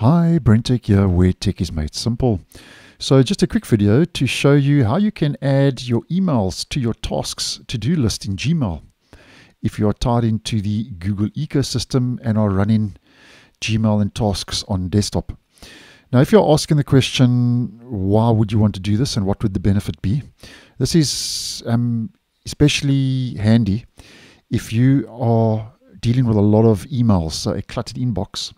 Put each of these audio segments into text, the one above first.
Hi, BrenTech here, where tech is made simple. So just a quick video to show you how you can add your emails to your tasks to-do list in Gmail. If you are tied into the Google ecosystem and are running Gmail and tasks on desktop. Now, if you're asking the question, why would you want to do this and what would the benefit be? This is um, especially handy if you are dealing with a lot of emails, so a cluttered inbox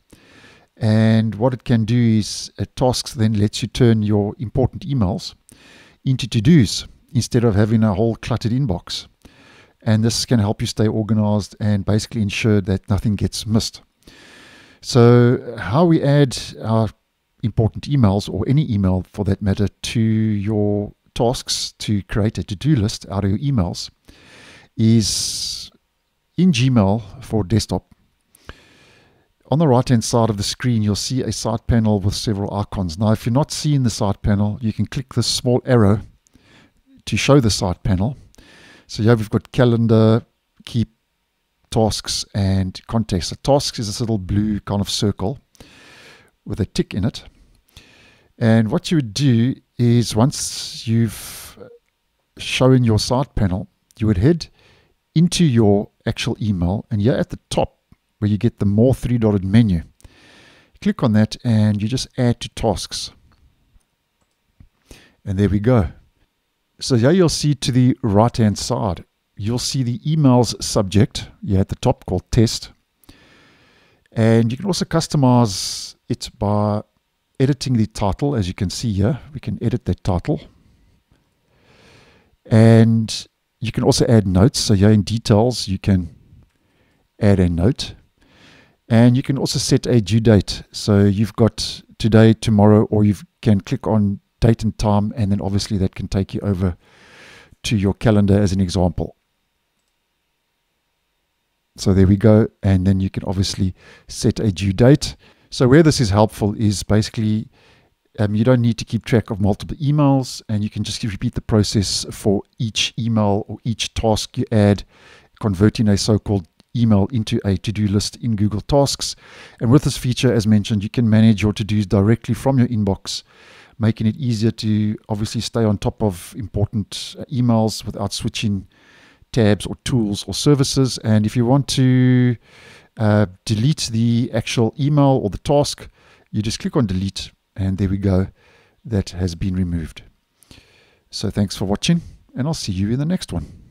and what it can do is tasks then lets you turn your important emails into to-dos instead of having a whole cluttered inbox. And this can help you stay organized and basically ensure that nothing gets missed. So how we add our important emails or any email for that matter to your tasks to create a to-do list out of your emails is in Gmail for desktop on the right hand side of the screen, you'll see a side panel with several icons. Now, if you're not seeing the side panel, you can click this small arrow to show the side panel. So here we've got calendar, keep, tasks, and contacts. So tasks is this little blue kind of circle with a tick in it. And what you would do is once you've shown your side panel, you would head into your actual email and here at the top where you get the more three dotted menu. Click on that and you just add to tasks. And there we go. So here you'll see to the right hand side, you'll see the emails subject here at the top called test. And you can also customize it by editing the title as you can see here. We can edit that title. And you can also add notes. So here in details, you can add a note. And you can also set a due date. So you've got today, tomorrow, or you can click on date and time, and then obviously that can take you over to your calendar as an example. So there we go. And then you can obviously set a due date. So where this is helpful is basically um, you don't need to keep track of multiple emails and you can just repeat the process for each email or each task you add, converting a so-called email into a to-do list in Google Tasks. And with this feature, as mentioned, you can manage your to-dos directly from your inbox, making it easier to obviously stay on top of important uh, emails without switching tabs or tools or services. And if you want to uh, delete the actual email or the task, you just click on delete and there we go. That has been removed. So thanks for watching and I'll see you in the next one.